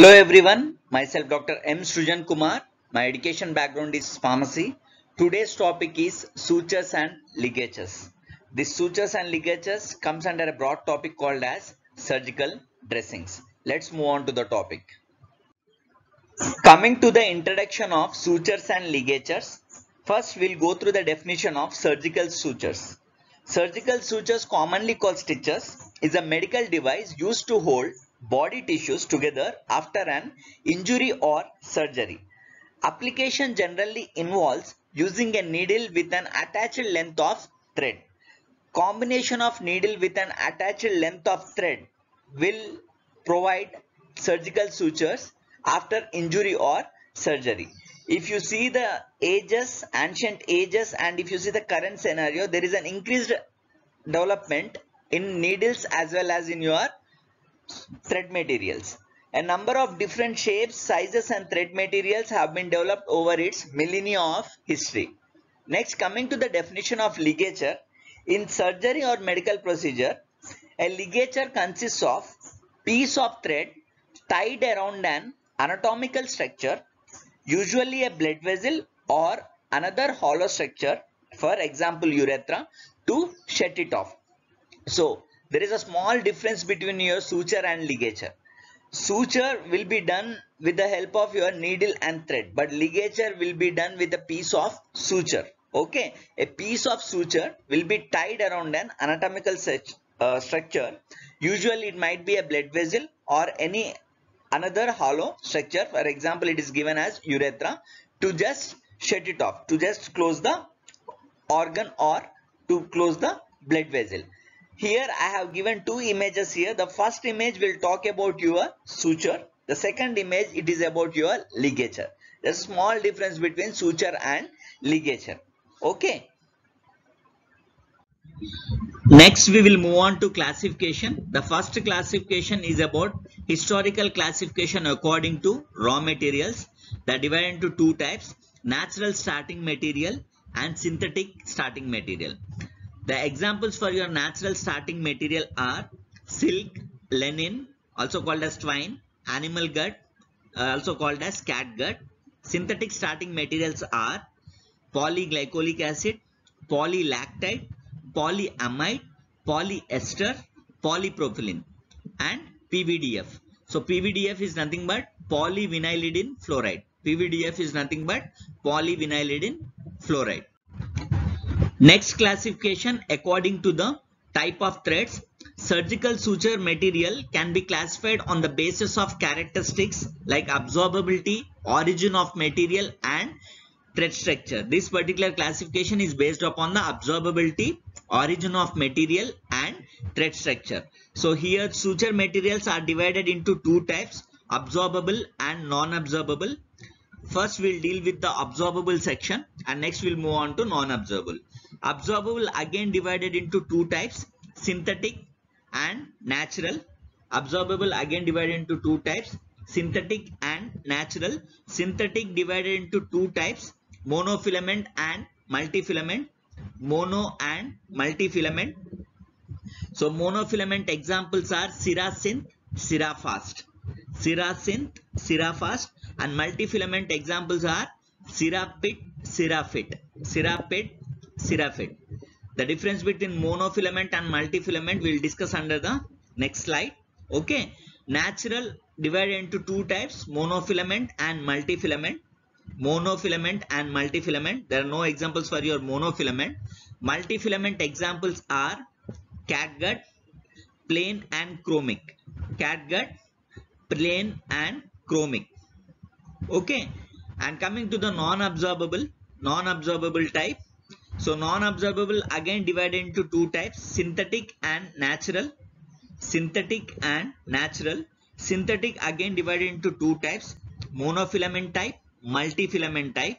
Hello everyone, myself Dr. M. Srujan Kumar. My education background is pharmacy. Today's topic is sutures and ligatures. This sutures and ligatures comes under a broad topic called as surgical dressings. Let's move on to the topic. Coming to the introduction of sutures and ligatures, first we'll go through the definition of surgical sutures. Surgical sutures commonly called stitches is a medical device used to hold body tissues together after an injury or surgery. Application generally involves using a needle with an attached length of thread. Combination of needle with an attached length of thread will provide surgical sutures after injury or surgery. If you see the ages, ancient ages and if you see the current scenario, there is an increased development in needles as well as in your thread materials. A number of different shapes, sizes and thread materials have been developed over its millennia of history. Next coming to the definition of ligature. In surgery or medical procedure, a ligature consists of piece of thread tied around an anatomical structure, usually a blood vessel or another hollow structure, for example urethra, to shut it off. So, there is a small difference between your suture and ligature. Suture will be done with the help of your needle and thread, but ligature will be done with a piece of suture. Okay, a piece of suture will be tied around an anatomical uh, structure. Usually, it might be a blood vessel or any another hollow structure. For example, it is given as urethra to just shut it off, to just close the organ or to close the blood vessel. Here I have given two images here. The first image will talk about your suture. The second image it is about your ligature. There's a small difference between suture and ligature. Okay. Next we will move on to classification. The first classification is about historical classification according to raw materials. They are divided into two types. Natural starting material and synthetic starting material. The examples for your natural starting material are silk, linen, also called as twine, animal gut, uh, also called as cat gut. Synthetic starting materials are polyglycolic acid, polylactide, polyamide, polyester, polypropylene and PVDF. So PVDF is nothing but polyvinylidene fluoride. PVDF is nothing but polyvinylidene fluoride. Next classification according to the type of threads. Surgical suture material can be classified on the basis of characteristics like absorbability, origin of material and thread structure. This particular classification is based upon the absorbability, origin of material and thread structure. So here suture materials are divided into two types absorbable and non-absorbable. First we'll deal with the absorbable section and next we'll move on to non-absorbable. Absorbable again divided into two types synthetic and natural. Absorbable again divided into two types synthetic and natural. Synthetic divided into two types monofilament and multifilament. Mono and multifilament. So monofilament examples are Serasynth, Serafast. Serasynth, Serafast and multifilament examples are Serapid, Serafit. Serapid, Serafit. The difference between monofilament and multifilament we will discuss under the next slide. Okay. Natural divided into two types monofilament and multifilament. Monofilament and multifilament. There are no examples for your monofilament. Multifilament examples are catgut, plain and chromic. Catgut, plain and chromic. Okay. And coming to the non-absorbable, non-absorbable type. So non-absorbable again divided into two types synthetic and natural. Synthetic and natural. Synthetic again divided into two types monofilament type, multifilament type.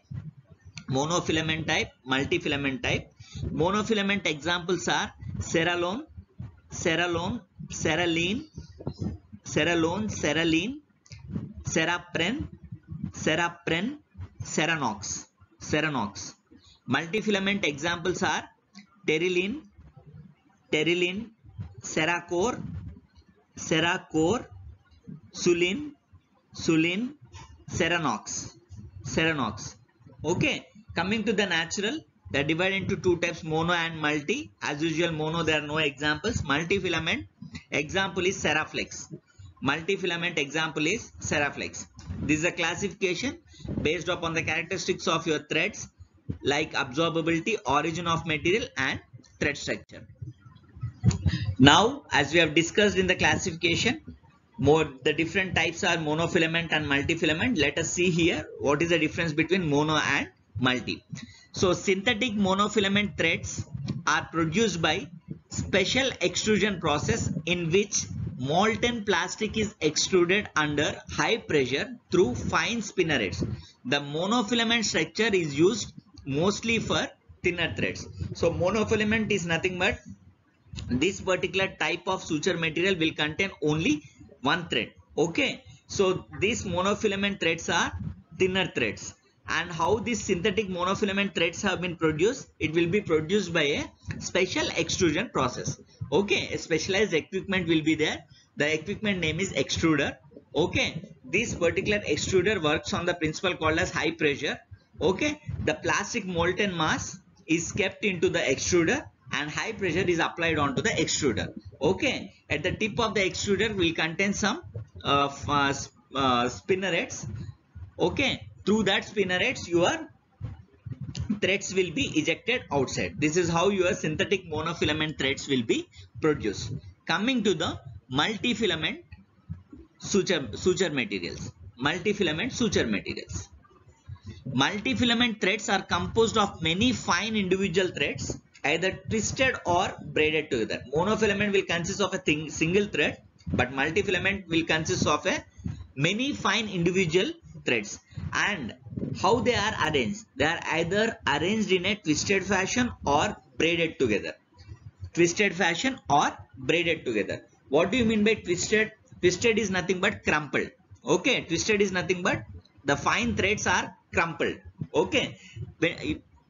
Monofilament type, multifilament type. Monofilament examples are Seralon, Seralon, Seralene, Seralon, Seralene, Serapren, Serapren, Seranox, Seranox. Multifilament examples are pteryline, pteryline, Seracor, Seracor, sulin, Sulin, Seranox, Seranox. Okay. Coming to the natural, they are divided into two types, mono and multi. As usual, mono, there are no examples. Multifilament, example is Seraflex. Multifilament example is Seraflex. This is a classification based upon the characteristics of your threads like absorbability, origin of material and thread structure. Now, as we have discussed in the classification, more the different types are monofilament and multifilament. Let us see here what is the difference between mono and multi. So, synthetic monofilament threads are produced by special extrusion process in which molten plastic is extruded under high pressure through fine spinnerets. The monofilament structure is used mostly for thinner threads. So monofilament is nothing but this particular type of suture material will contain only one thread. Okay. So these monofilament threads are thinner threads. And how these synthetic monofilament threads have been produced? It will be produced by a special extrusion process. Okay. Specialized equipment will be there. The equipment name is extruder. Okay. This particular extruder works on the principle called as high pressure okay the plastic molten mass is kept into the extruder and high pressure is applied onto the extruder okay at the tip of the extruder will contain some uh, uh, uh, spinnerets okay through that spinnerets your threads will be ejected outside. This is how your synthetic monofilament threads will be produced. Coming to the multifilament suture suture materials. Multifilament suture materials. Multifilament threads are composed of many fine individual threads either twisted or braided together. Monofilament will consist of a thing, single thread but multifilament will consist of a many fine individual threads. And how they are arranged. They are either arranged in a twisted fashion or braided together. Twisted fashion or braided together. What do you mean by twisted? Twisted is nothing but crumpled. Okay twisted is nothing but the fine threads are crumpled. Okay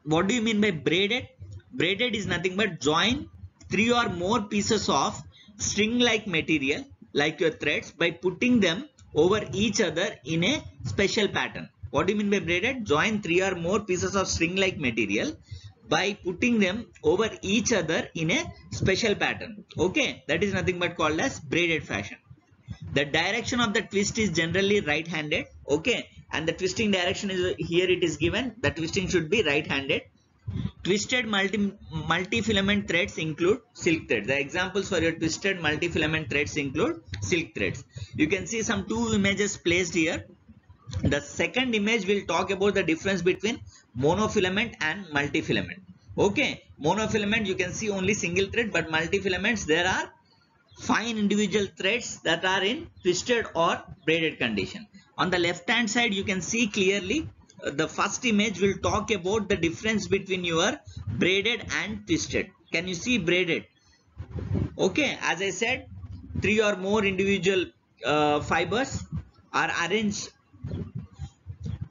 what do you mean by braided? Braided is nothing but join three or more pieces of string like material like your threads by putting them over each other in a special pattern what do you mean by braided? Join three or more pieces of string like material by putting them over each other in a special pattern. Okay? That is nothing but called as braided fashion. The direction of the twist is generally right handed okay? And the twisting direction is here it is given. The twisting should be right handed twisted multi multi-filament threads include silk threads. The examples for your twisted multi-filament threads include silk threads. You can see some two images placed here the second image will talk about the difference between monofilament and multi-filament. Okay monofilament you can see only single thread but multi-filaments there are fine individual threads that are in twisted or braided condition. On the left hand side you can see clearly uh, the first image will talk about the difference between your braided and twisted. Can you see braided? Okay as i said three or more individual uh, fibers are arranged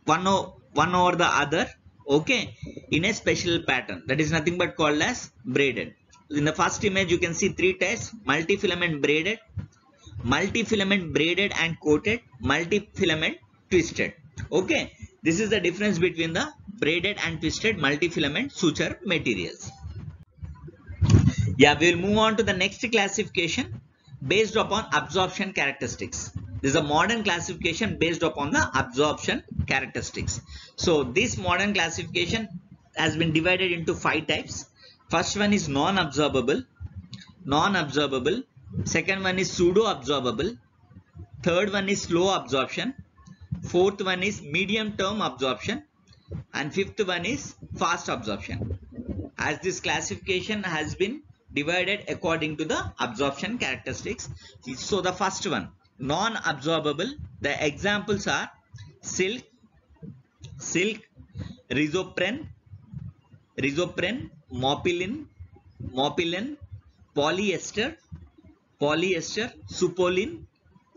one, one over the other okay? In a special pattern. That is nothing but called as braided. In the first image you can see three types. Multi-filament braided multi-filament braided and coated multi-filament twisted okay? This is the difference between the braided and twisted multi-filament suture materials. Yeah we will move on to the next classification based upon absorption characteristics this is a modern classification based upon the absorption characteristics. So this modern classification has been divided into five types. First one is non-absorbable non-absorbable. Second one is pseudo absorbable third one is slow absorption. Fourth one is medium term absorption. And fifth one is fast absorption. As this classification has been divided according to the absorption characteristics so the first one non-absorbable the examples are silk silk Resopren Resopren Mopylen Mopylen polyester polyester, supolin,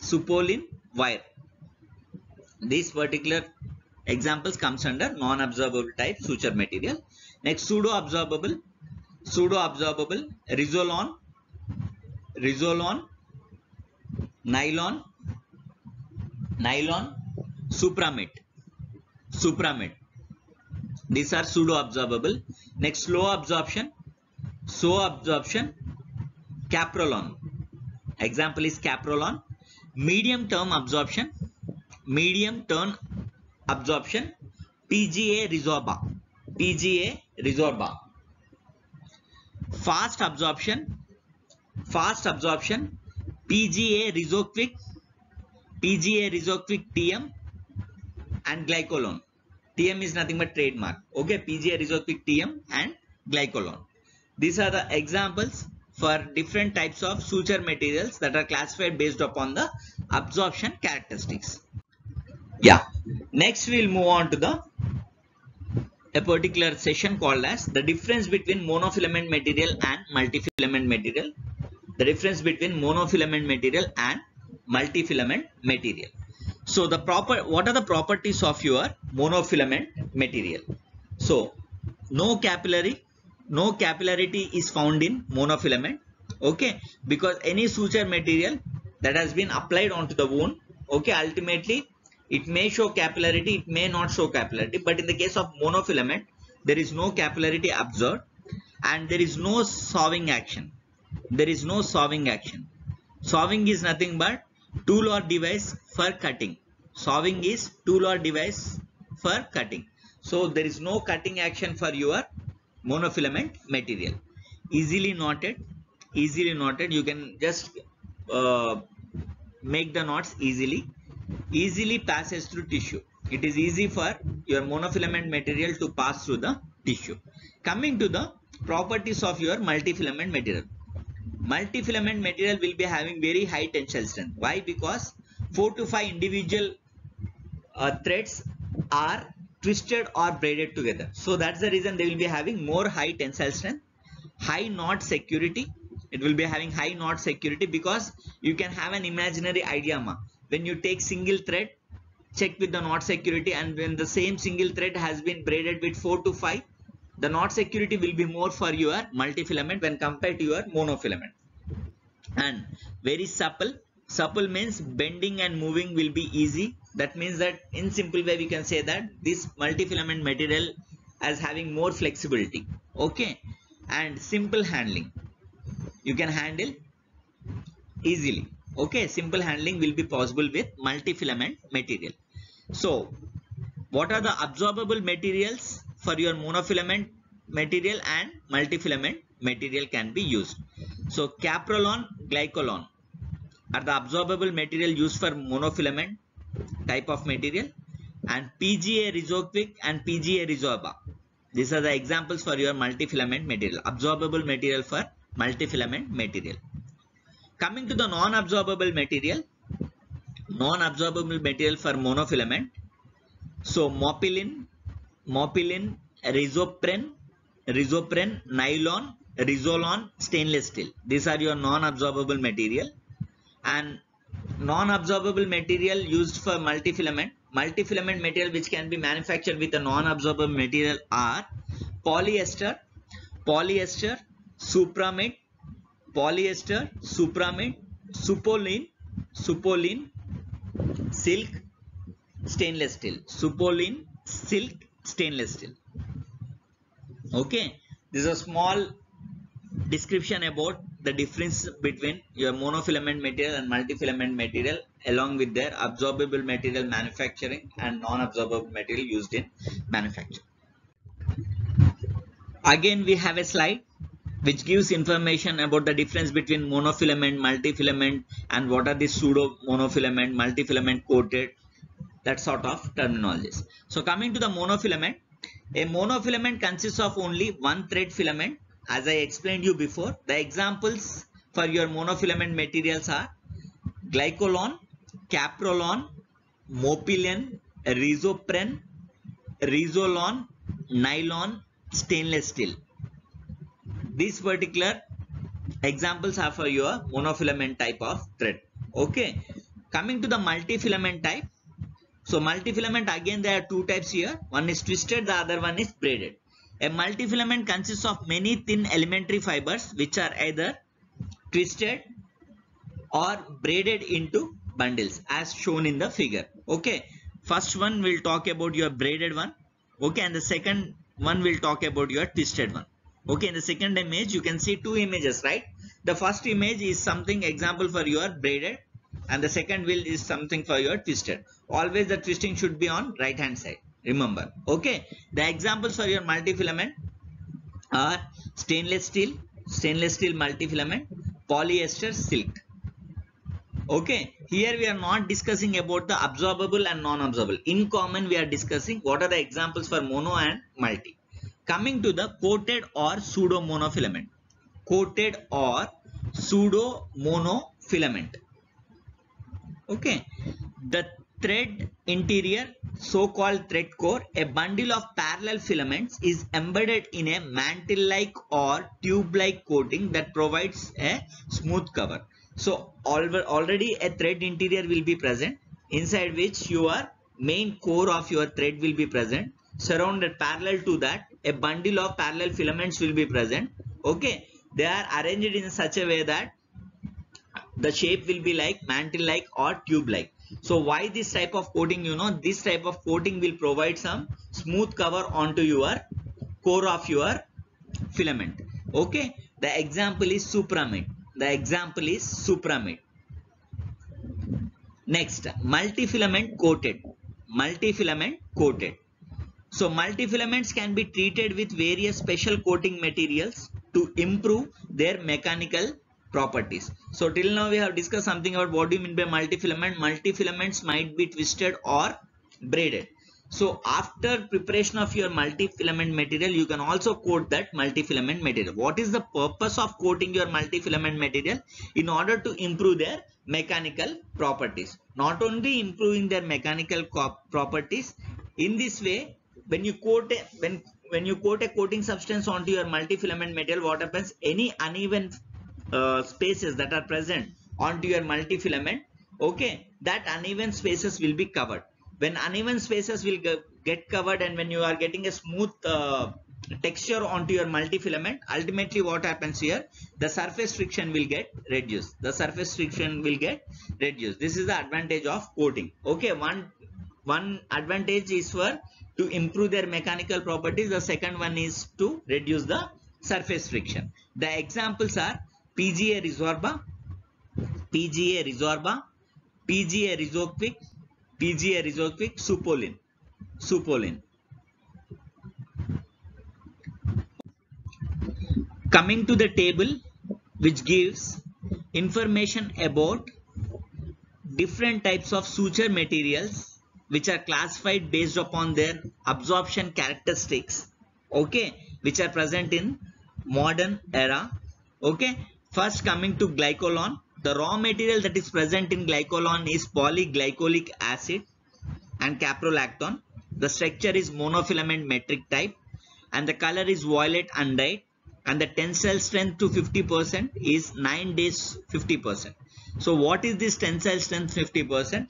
supolin wire. These particular examples comes under non-absorbable type suture material. Next pseudo-absorbable, pseudo-absorbable, Resolon, Resolon, nylon, nylon, Supramid, Supramid. These are pseudo absorbable. Next, slow absorption, slow absorption, caprolon. Example is caprolon. Medium term absorption, medium term absorption, PGA resorba, PGA resorba. Fast absorption, fast absorption, PGA Resoquick, PGA Resoquick TM and glycolon. TM is nothing but trademark. Okay, PGA Resoquick TM and glycolon. These are the examples for different types of suture materials that are classified based upon the absorption characteristics. Yeah. Next we'll move on to the a particular session called as the difference between monofilament material and multifilament material the difference between monofilament material and multifilament material. So the proper what are the properties of your monofilament material? So no capillary, no capillarity is found in monofilament. Okay, because any suture material that has been applied onto the wound, okay, ultimately it may show capillarity, it may not show capillarity, but in the case of monofilament, there is no capillarity observed and there is no solving action there is no solving action. Solving is nothing but tool or device for cutting. Solving is tool or device for cutting. So there is no cutting action for your monofilament material. Easily knotted, easily knotted. You can just uh, make the knots easily. Easily passes through tissue. It is easy for your monofilament material to pass through the tissue. Coming to the properties of your multifilament material multi-filament material will be having very high tensile strength. Why? Because 4 to 5 individual uh, threads are twisted or braided together. So that's the reason they will be having more high tensile strength, high knot security. It will be having high knot security because you can have an imaginary idea. Ma. When you take single thread, check with the knot security and when the same single thread has been braided with 4 to 5, the knot security will be more for your multifilament when compared to your monofilament. And very supple. Supple means bending and moving will be easy. That means that in simple way we can say that this multifilament material as having more flexibility. Okay? And simple handling. You can handle easily. Okay? Simple handling will be possible with multifilament material. So what are the absorbable materials for your monofilament material and multifilament material can be used. So caprolon, glycolon are the absorbable material used for monofilament type of material and PGA Resoquick and PGA Resorba. These are the examples for your multifilament material, absorbable material for multifilament material. Coming to the non-absorbable material, non-absorbable material for monofilament. So Mopylen, Mopylen, Resopren, Resopren, nylon, Resolon, stainless steel. These are your non-absorbable material and non-absorbable material used for multifilament. Multifilament material which can be manufactured with a non-absorbable material are polyester, polyester, Supramid, polyester, Supramid, supolin, supolin, silk, stainless steel, supolin, silk, stainless steel okay this is a small description about the difference between your monofilament material and multifilament material along with their absorbable material manufacturing and non-absorbable material used in manufacturing. Again we have a slide which gives information about the difference between monofilament, multifilament and what are the pseudo monofilament, multifilament coated that sort of terminologies. So coming to the monofilament, a monofilament consists of only one thread filament. As I explained you before, the examples for your monofilament materials are glycolon, caprolon, Mopylen, Resopren, Resolon, nylon, stainless steel. These particular examples are for your monofilament type of thread. Okay. Coming to the multifilament type, so multifilament again there are two types here. One is twisted, the other one is braided. A multifilament consists of many thin elementary fibers which are either twisted or braided into bundles as shown in the figure. Okay. First one will talk about your braided one. Okay. And the second one will talk about your twisted one. Okay. In the second image, you can see two images, right? The first image is something example for your braided and the second wheel is something for your twisted. Always the twisting should be on right hand side. Remember. Okay. The examples for your multi-filament are stainless steel, stainless steel multi-filament, polyester, silk okay here we are not discussing about the absorbable and non-absorbable in common we are discussing what are the examples for mono and multi coming to the coated or pseudo monofilament coated or pseudo monofilament okay the thread interior so-called thread core a bundle of parallel filaments is embedded in a mantle like or tube like coating that provides a smooth cover so already a thread interior will be present inside which your main core of your thread will be present. Surrounded parallel to that a bundle of parallel filaments will be present. Okay. They are arranged in such a way that the shape will be like mantle like or tube like. So why this type of coating you know this type of coating will provide some smooth cover onto your core of your filament. Okay. The example is supramid the example is supramid. Next, multifilament coated. Multifilament coated. So multifilaments can be treated with various special coating materials to improve their mechanical properties. So till now we have discussed something about what do you mean by multifilament. Multifilaments might be twisted or braided. So after preparation of your multi-filament material, you can also coat that multi-filament material. What is the purpose of coating your multi-filament material? In order to improve their mechanical properties. Not only improving their mechanical properties, in this way, when you coat a, when when you coat a coating substance onto your multi-filament material, what happens? Any uneven uh, spaces that are present onto your multi-filament, okay, that uneven spaces will be covered. When uneven spaces will get covered and when you are getting a smooth uh, texture onto your multi-filament ultimately what happens here? The surface friction will get reduced. The surface friction will get reduced. This is the advantage of coating okay? One one advantage is for to improve their mechanical properties. The second one is to reduce the surface friction. The examples are pga resorba pga resorba pga Resoquick PGA Resoquick Supolin. Supolin. Coming to the table which gives information about different types of suture materials which are classified based upon their absorption characteristics okay which are present in modern era okay first coming to glycolon the raw material that is present in glycolon is polyglycolic acid and caprolactone. The structure is monofilament metric type and the color is violet undyed and the tensile strength to 50% is 9 days 50%. So what is this tensile strength 50%?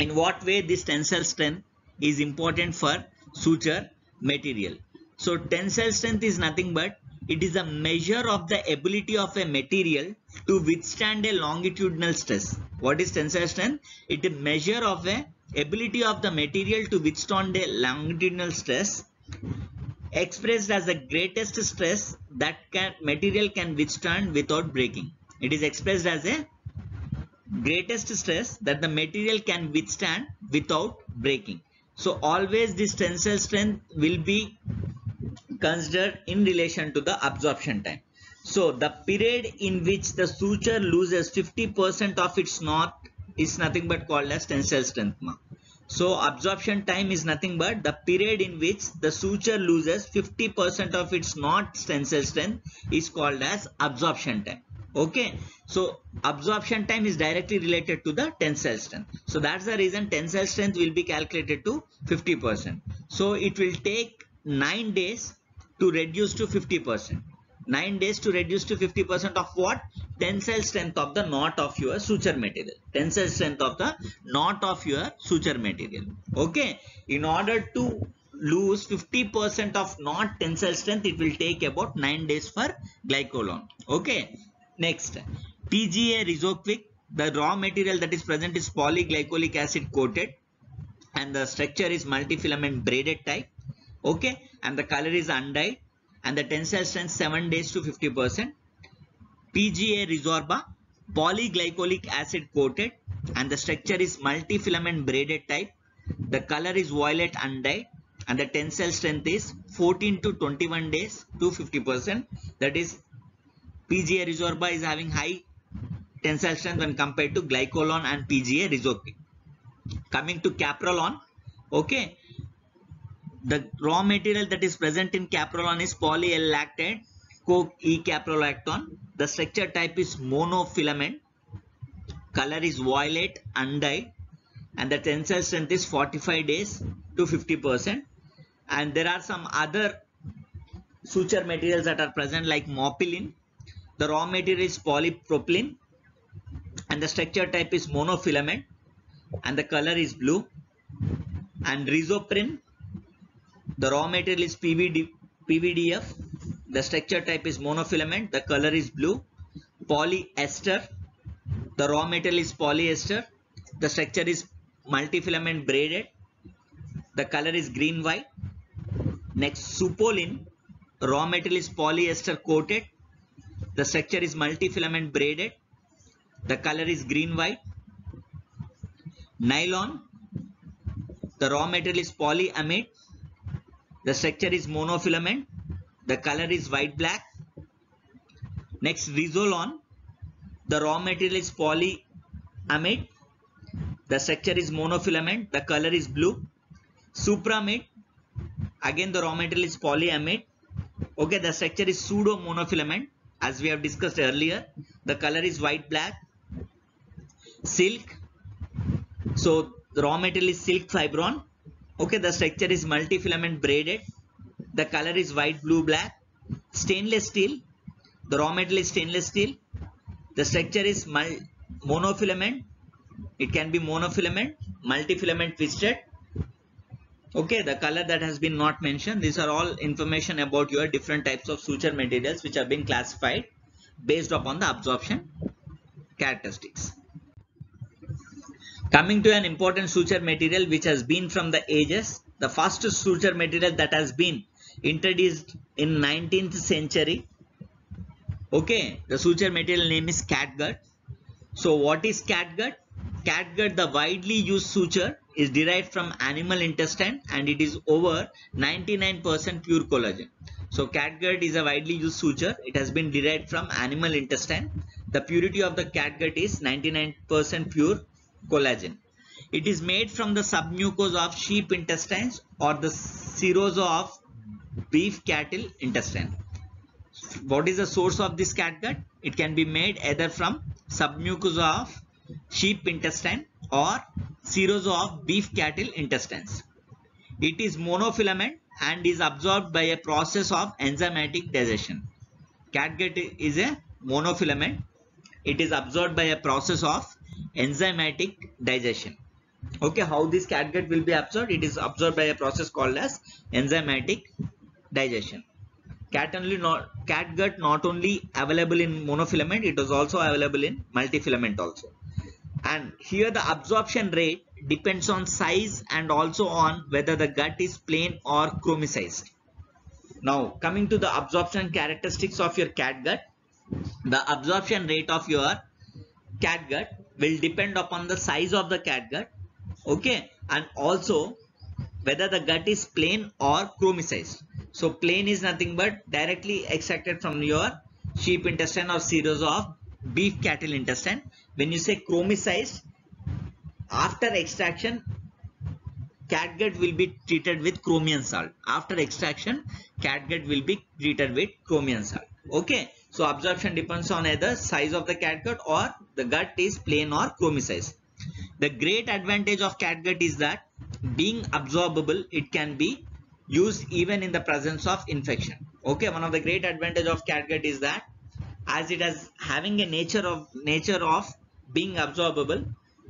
In what way this tensile strength is important for suture material? So tensile strength is nothing but it is a measure of the ability of a material to withstand a longitudinal stress. What is tensile strength? It is a measure of a ability of the material to withstand a longitudinal stress expressed as the greatest stress that can material can withstand without breaking. It is expressed as a greatest stress that the material can withstand without breaking. So always this tensile strength will be considered in relation to the absorption time. So the period in which the suture loses 50% of its knot is nothing but called as tensile strength. So absorption time is nothing but the period in which the suture loses 50% of its knot tensile strength is called as absorption time. Okay. So absorption time is directly related to the tensile strength. So that's the reason tensile strength will be calculated to 50%. So it will take 9 days to reduce to 50%. 9 days to reduce to 50% of what? Tensile strength of the knot of your suture material. Tensile strength of the knot of your suture material. Okay. In order to lose 50% of knot tensile strength, it will take about 9 days for glycolon. Okay. Next. PGA Resoquick the raw material that is present is polyglycolic acid coated and the structure is multifilament braided type okay? And the color is undyed. And the tensile strength 7 days to 50 percent. Pga resorba polyglycolic acid coated. And the structure is multifilament braided type. The color is violet undyed. And the tensile strength is 14 to 21 days to 50 percent. That is pga resorba is having high tensile strength when compared to glycolon and pga Resorba coming to caprolon. Okay the raw material that is present in caprolon is poly L lactide co E caprolactone. The structure type is monofilament. Color is violet undyed and the tensile strength is 45 days to 50 percent. And there are some other suture materials that are present like Mopylen. The raw material is polypropylene and the structure type is monofilament and the color is blue. And Resopren the raw material is PVD, PVDF. The structure type is monofilament. The color is blue. Polyester. The raw material is polyester. The structure is multifilament braided. The color is green white. Next, Supolin. Raw material is polyester coated. The structure is multifilament braided. The color is green white. Nylon. The raw material is polyamide the structure is monofilament. The color is white black. Next Resolon. The raw material is polyamide. The structure is monofilament. The color is blue. Supramid. Again the raw material is polyamide. Okay, the structure is pseudo monofilament as we have discussed earlier. The color is white black. Silk. So the raw material is silk fibroin okay the structure is multi-filament braided. The color is white blue black. Stainless steel. The raw material is stainless steel. The structure is monofilament. It can be monofilament multi-filament twisted. Okay the color that has been not mentioned these are all information about your different types of suture materials which have been classified based upon the absorption characteristics Coming to an important suture material which has been from the ages, the first suture material that has been introduced in 19th century. Okay, the suture material name is catgut. So what is catgut? Catgut, the widely used suture, is derived from animal intestine and it is over 99% pure collagen. So catgut is a widely used suture. It has been derived from animal intestine. The purity of the catgut is 99% pure collagen. It is made from the submucosa of sheep intestines or the serosa of beef cattle intestine. What is the source of this catgut? It can be made either from submucosa of sheep intestine or serosa of beef cattle intestines. It is monofilament and is absorbed by a process of enzymatic digestion. Catgut is a monofilament. It is absorbed by a process of enzymatic digestion. Okay how this catgut will be absorbed? It is absorbed by a process called as enzymatic digestion. Cat only not catgut not only available in monofilament it is also available in multifilament also. And here the absorption rate depends on size and also on whether the gut is plain or chromicized. Now coming to the absorption characteristics of your catgut the absorption rate of your catgut will depend upon the size of the catgut okay? And also whether the gut is plain or chromicized. So plain is nothing but directly extracted from your sheep intestine or serosa of beef cattle intestine. When you say chromicized after extraction catgut will be treated with chromium salt. After extraction catgut will be treated with chromium salt. Okay so absorption depends on either size of the catgut or the gut is plain or chromicized. The great advantage of catgut is that being absorbable, it can be used even in the presence of infection. Okay, one of the great advantage of catgut is that as it has having a nature of nature of being absorbable,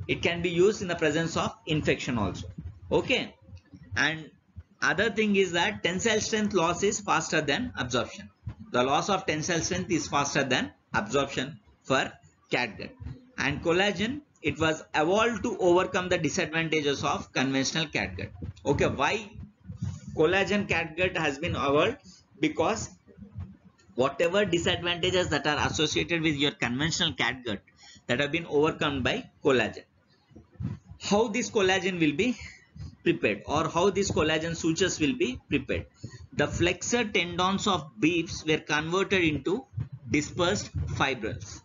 it can be used in the presence of infection also. Okay, and other thing is that tensile strength loss is faster than absorption the loss of tensile strength is faster than absorption for catgut. and collagen it was evolved to overcome the disadvantages of conventional catgut okay why collagen catgut has been evolved? Because whatever disadvantages that are associated with your conventional catgut that have been overcome by collagen. How this collagen will be prepared or how these collagen sutures will be prepared. The flexor tendons of beefs were converted into dispersed fibrils.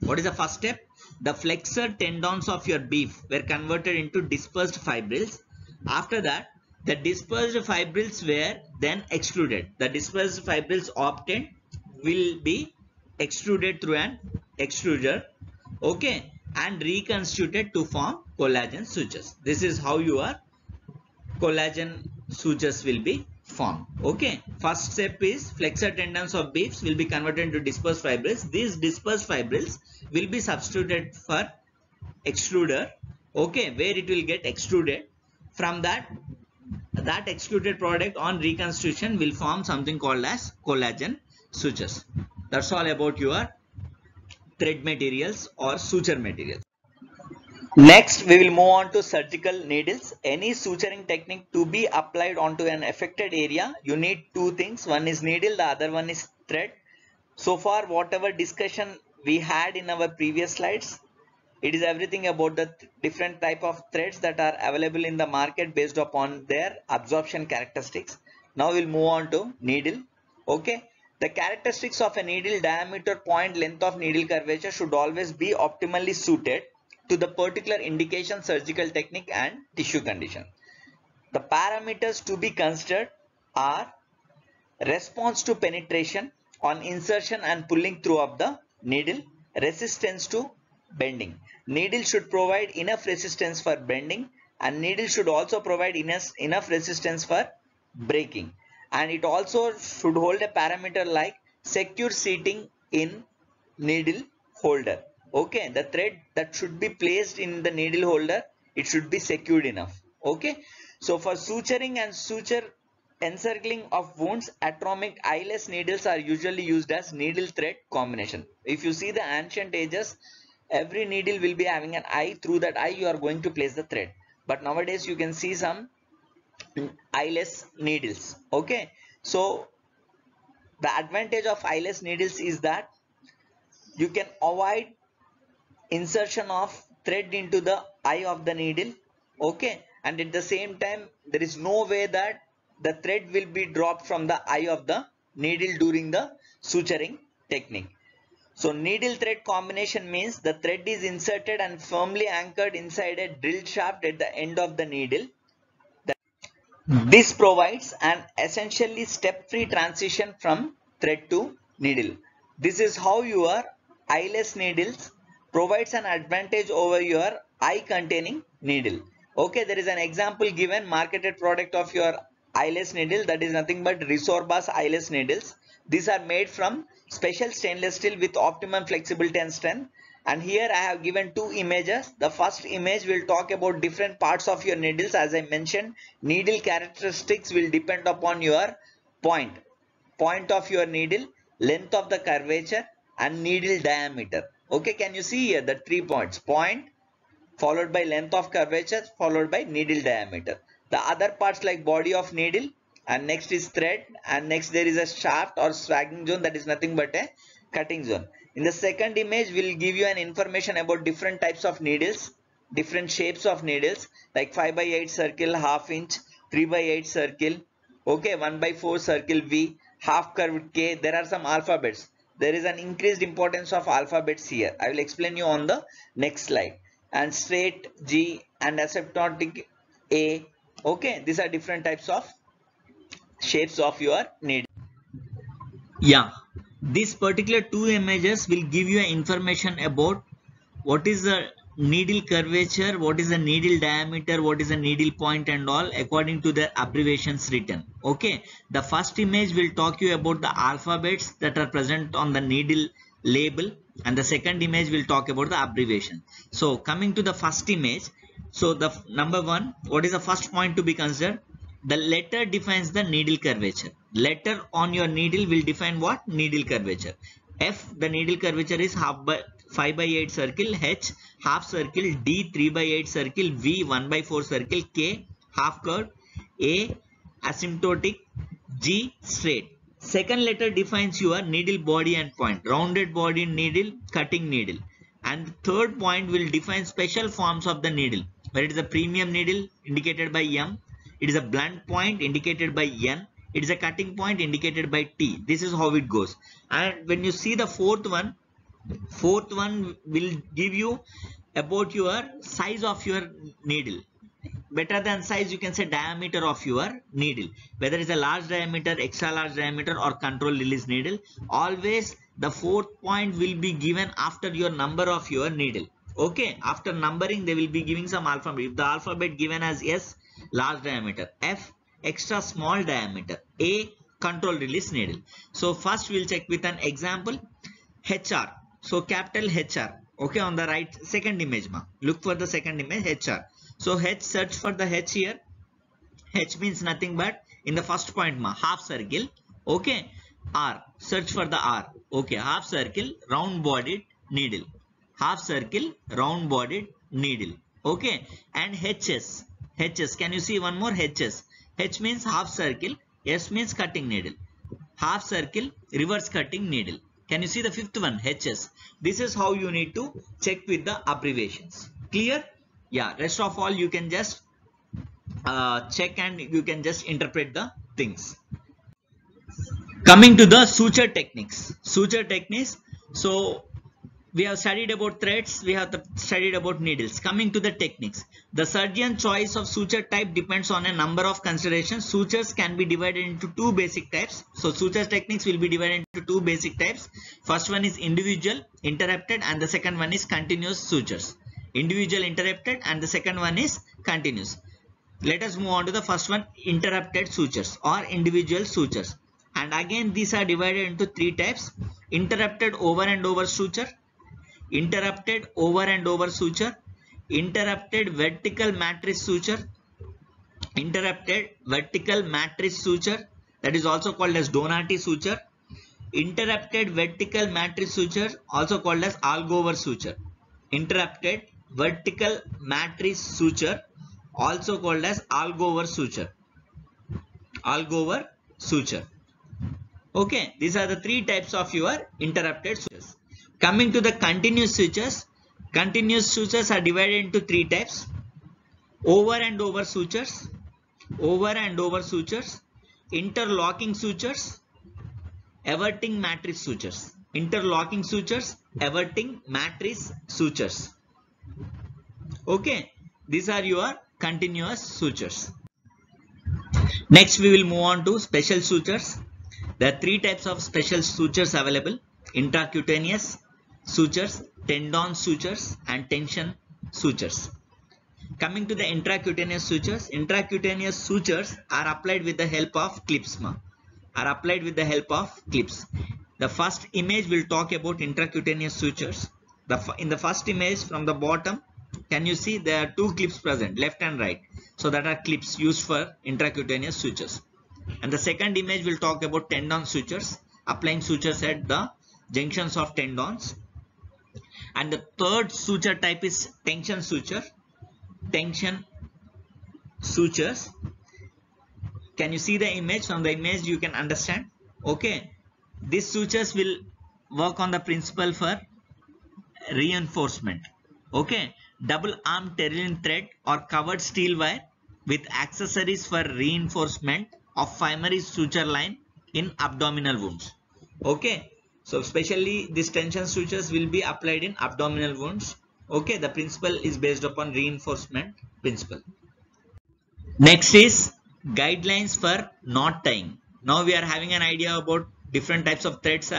What is the first step? The flexor tendons of your beef were converted into dispersed fibrils. After that the dispersed fibrils were then extruded. The dispersed fibrils obtained will be extruded through an extruder okay and reconstituted to form collagen sutures. This is how your collagen sutures will be formed. Okay? First step is flexor tendons of beefs will be converted into dispersed fibrils. These dispersed fibrils will be substituted for extruder. Okay? Where it will get extruded. From that that extruded product on reconstitution will form something called as collagen sutures. That's all about your thread materials or suture materials Next, we will move on to surgical needles. Any suturing technique to be applied onto an affected area, you need two things. One is needle, the other one is thread. So far, whatever discussion we had in our previous slides, it is everything about the different type of threads that are available in the market based upon their absorption characteristics. Now we'll move on to needle. Okay. The characteristics of a needle diameter point length of needle curvature should always be optimally suited to the particular indication surgical technique and tissue condition. The parameters to be considered are response to penetration on insertion and pulling through of the needle, resistance to bending. Needle should provide enough resistance for bending and needle should also provide enough, enough resistance for breaking. And it also should hold a parameter like secure seating in needle holder okay the thread that should be placed in the needle holder it should be secured enough. Okay? So for suturing and suture encircling of wounds atraumatic eyeless needles are usually used as needle thread combination. If you see the ancient ages every needle will be having an eye through that eye you are going to place the thread. But nowadays you can see some eyeless needles. Okay? So the advantage of eyeless needles is that you can avoid insertion of thread into the eye of the needle okay? And at the same time there is no way that the thread will be dropped from the eye of the needle during the suturing technique. So needle thread combination means the thread is inserted and firmly anchored inside a drill shaft at the end of the needle. Hmm. This provides an essentially step-free transition from thread to needle. This is how your eyeless needles provides an advantage over your eye containing needle. Okay there is an example given marketed product of your eyeless needle that is nothing but Resorbas eyeless needles. These are made from special stainless steel with optimum flexibility and strength. And here I have given two images. The first image will talk about different parts of your needles. As I mentioned needle characteristics will depend upon your point. Point of your needle length of the curvature and needle diameter okay can you see here the three points? Point followed by length of curvature followed by needle diameter. The other parts like body of needle and next is thread and next there is a shaft or swaging zone that is nothing but a cutting zone. In the second image we'll give you an information about different types of needles different shapes of needles like 5 by 8 circle half inch 3 by 8 circle okay 1 by 4 circle v half curved k. There are some alphabets there is an increased importance of alphabets here. I will explain you on the next slide. And straight G and asymptotic A. Okay, these are different types of shapes of your needle. Yeah, these particular two images will give you information about what is the needle curvature, what is the needle diameter, what is the needle point and all according to the abbreviations written. Okay, the first image will talk you about the alphabets that are present on the needle label and the second image will talk about the abbreviation. So coming to the first image, so the number one, what is the first point to be considered? The letter defines the needle curvature. Letter on your needle will define what? Needle curvature. F, the needle curvature is half by 5 by 8 circle, H half circle, D 3 by 8 circle, V 1 by 4 circle, K half curve, A asymptotic, G straight. Second letter defines your needle body and point, rounded body needle, cutting needle. And third point will define special forms of the needle, where it is a premium needle indicated by M, it is a blunt point indicated by N, it is a cutting point indicated by T. This is how it goes. And when you see the fourth one, fourth one will give you about your size of your needle. Better than size you can say diameter of your needle. Whether it's a large diameter extra large diameter or control release needle always the fourth point will be given after your number of your needle. Okay after numbering they will be giving some alphabet. If the alphabet given as s large diameter. F extra small diameter. A control release needle. So first we'll check with an example. Hr so capital hr okay on the right second image ma. Look for the second image hr so h search for the h here. H means nothing but in the first point ma half circle. Okay r. Search for the r. Okay half circle round bodied needle. Half circle round bodied needle. Okay and hs. Hs. Can you see one more? Hs. H means half circle s means cutting needle. Half circle reverse cutting needle can you see the fifth one? Hs. This is how you need to check with the abbreviations. Clear? Yeah rest of all you can just uh, check and you can just interpret the things. Coming to the suture techniques. Suture techniques. So we have studied about threads we have studied about needles. Coming to the techniques. The surgeon choice of suture type depends on a number of considerations. Sutures can be divided into two basic types. So suture techniques will be divided into two basic types. First one is individual interrupted and the second one is continuous sutures. Individual interrupted and the second one is continuous. Let us move on to the first one interrupted sutures or individual sutures. And again these are divided into three types. Interrupted over and over suture interrupted over and over suture interrupted vertical matrix suture interrupted vertical matrix suture that is also called as Donati suture interrupted vertical matrix suture also called as Allgöwer suture interrupted vertical matrix suture also called as Allgöwer suture Allgöwer suture. Okay these are the three types of your interrupted sutures coming to the continuous sutures continuous sutures are divided into three types. Over and over sutures over and over sutures interlocking sutures everting matrix sutures. Interlocking sutures everting matrix sutures. Okay these are your continuous sutures. Next we will move on to special sutures. There are three types of special sutures available. Intracutaneous sutures tendon sutures and tension sutures. Coming to the intracutaneous sutures intracutaneous sutures are applied with the help of clips are applied with the help of clips. The first image will talk about intracutaneous sutures. The in the first image from the bottom can you see there are two clips present left and right? So that are clips used for intracutaneous sutures. And the second image will talk about tendon sutures applying sutures at the junctions of tendons and the third suture type is tension suture. Tension sutures. Can you see the image? From the image you can understand. Okay. These sutures will work on the principle for reinforcement. Okay. Double arm terylene thread or covered steel wire with accessories for reinforcement of primary suture line in abdominal wounds. Okay so especially these tension sutures will be applied in abdominal wounds. Okay the principle is based upon reinforcement principle. Next is guidelines for knot tying. Now we are having an idea about different types of threads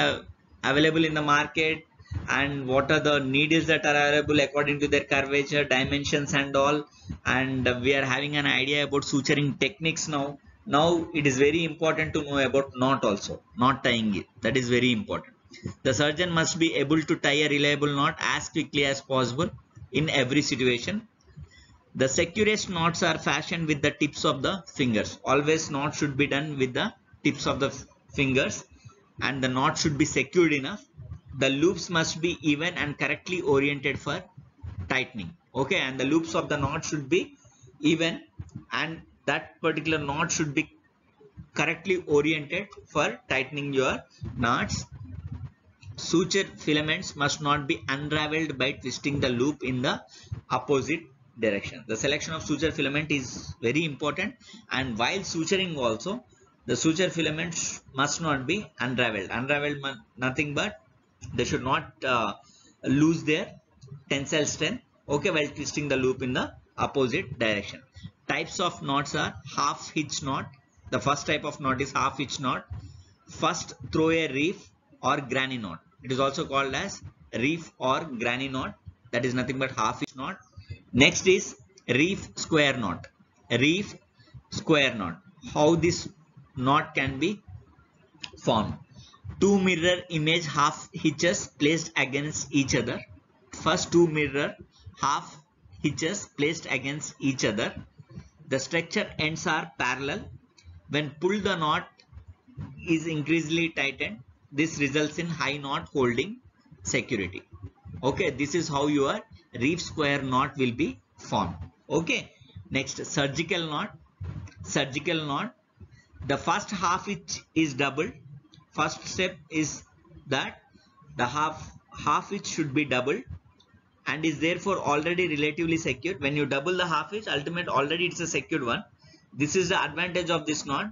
available in the market and what are the needles that are available according to their curvature dimensions and all. And we are having an idea about suturing techniques now. Now it is very important to know about knot also knot tying. It that is very important the surgeon must be able to tie a reliable knot as quickly as possible in every situation. The securest knots are fashioned with the tips of the fingers. Always knot should be done with the tips of the fingers and the knot should be secured enough. The loops must be even and correctly oriented for tightening. Okay and the loops of the knot should be even and that particular knot should be correctly oriented for tightening your knots suture filaments must not be unraveled by twisting the loop in the opposite direction. The selection of suture filament is very important and while suturing also the suture filaments must not be unraveled. Unraveled nothing but they should not uh, lose their tensile strength okay while twisting the loop in the opposite direction. Types of knots are half hitch knot. The first type of knot is half hitch knot. First throw a reef or granny knot it is also called as reef or granny knot. That is nothing but half hitch knot. Next is reef square knot. Reef square knot. How this knot can be formed. Two mirror image half hitches placed against each other. First two mirror half hitches placed against each other. The structure ends are parallel. When pulled the knot is increasingly tightened this results in high knot holding security. Okay this is how your reef square knot will be formed. Okay next surgical knot. Surgical knot the first half hitch is doubled first step is that the half half hitch should be doubled and is therefore already relatively secured. When you double the half hitch ultimate already it's a secured one. This is the advantage of this knot.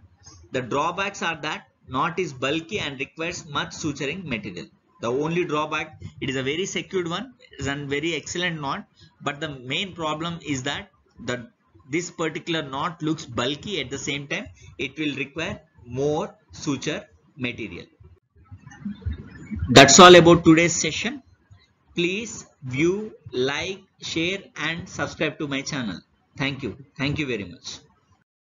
The drawbacks are that knot is bulky and requires much suturing material the only drawback it is a very secured one is a very excellent knot but the main problem is that the this particular knot looks bulky at the same time it will require more suture material. That's all about today's session. Please view, like, share and subscribe to my channel. Thank you. Thank you very much.